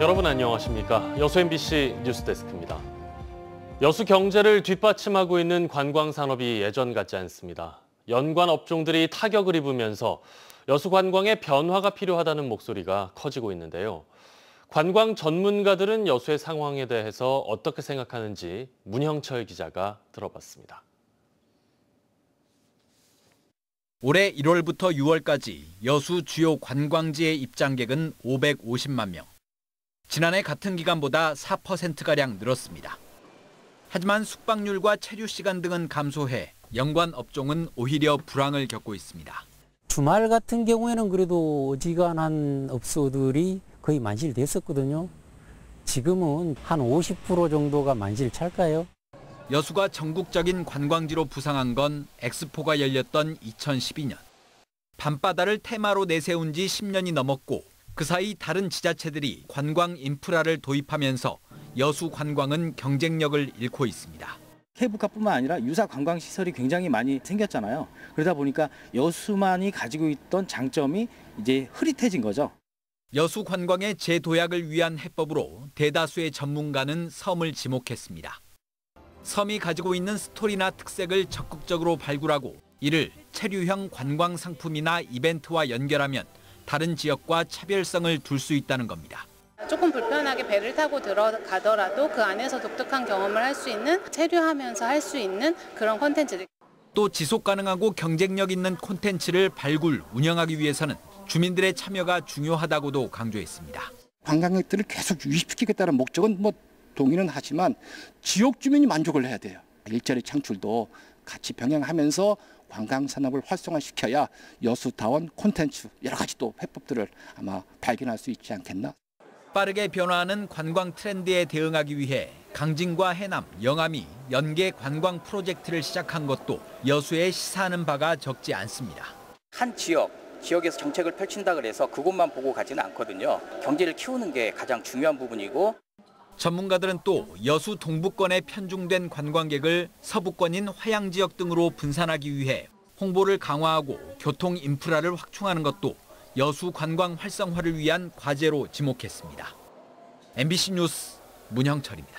여러분 안녕하십니까? 여수 MBC 뉴스데스크입니다. 여수 경제를 뒷받침하고 있는 관광 산업이 예전 같지 않습니다. 연관 업종들이 타격을 입으면서 여수 관광에 변화가 필요하다는 목소리가 커지고 있는데요. 관광 전문가들은 여수의 상황에 대해서 어떻게 생각하는지 문형철 기자가 들어봤습니다. 올해 1월부터 6월까지 여수 주요 관광지의 입장객은 550만 명. 지난해 같은 기간보다 4%가량 늘었습니다. 하지만 숙박률과 체류 시간 등은 감소해 연관 업종은 오히려 불황을 겪고 있습니다. 주말 같은 경우에는 그래도 어지간한 업소들이 거의 만실됐었거든요. 지금은 한 50% 정도가 만실 찰까요? 여수가 전국적인 관광지로 부상한 건 엑스포가 열렸던 2012년. 밤바다를 테마로 내세운 지 10년이 넘었고 그 사이 다른 지자체들이 관광 인프라를 도입하면서 여수 관광은 경쟁력을 잃고 있습니다. 케이블카뿐만 아니라 유사 관광 시설이 굉장히 많이 생겼잖아요. 그러다 보니까 여수만이 가지고 있던 장점이 이제 흐릿해진 거죠. 여수 관광의 재도약을 위한 해법으로 대다수의 전문가는 섬을 지목했습니다. 섬이 가지고 있는 스토리나 특색을 적극적으로 발굴하고 이를 체류형 관광 상품이나 이벤트와 연결하면 다른 지역과 차별성을 둘 수 있다는 겁니다. 조금 불편하게 배를 타고 들어가더라도 그 안에서 독특한 경험을 할 수 있는 체류하면서 할 수 있는 그런 콘텐츠들. 또 지속 가능하고 경쟁력 있는 콘텐츠를 발굴, 운영하기 위해서는 주민들의 참여가 중요하다고도 강조했습니다. 관광객들을 계속 유입시키겠다는 목적은 뭐 동의는 하지만 지역 주민이 만족을 해야 돼요. 일자리 창출도 같이 병행하면서 관광 산업을 활성화시켜야 여수다원 콘텐츠 여러 가지 또 해법들을 아마 발견할 수 있지 않겠나. 빠르게 변화하는 관광 트렌드에 대응하기 위해 강진과 해남, 영암이 연계 관광 프로젝트를 시작한 것도 여수에 시사하는 바가 적지 않습니다. 한 지역, 지역에서 정책을 펼친다 그래서 그곳만 보고 가지는 않거든요. 경제를 키우는 게 가장 중요한 부분이고 전문가들은 또 여수 동부권에 편중된 관광객을 서부권인 화양 지역 등으로 분산하기 위해 홍보를 강화하고 교통 인프라를 확충하는 것도 여수 관광 활성화를 위한 과제로 지목했습니다. MBC 뉴스 문형철입니다.